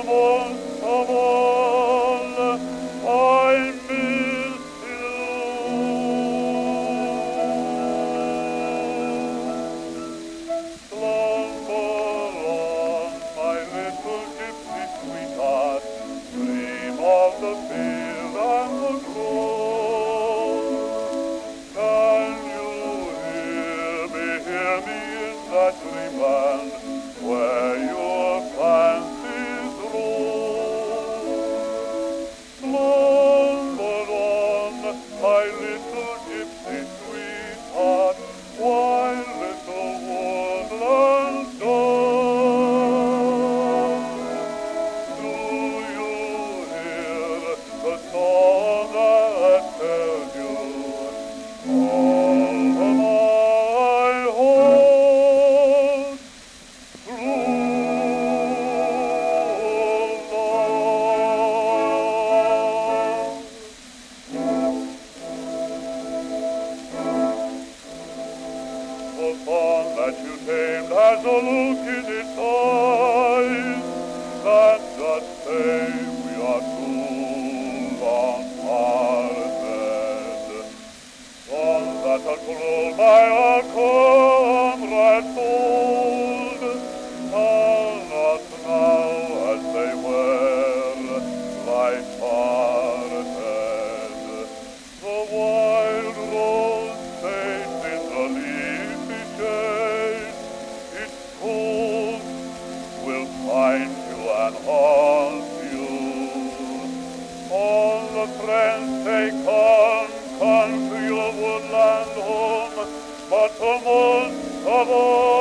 Amen. Amen. little gypsy sweetheart. Why flamed as a look in its eyes, and that day we are too long parted. All that are grown by our cause. the friends they come, come to your woodland home, but the most of all.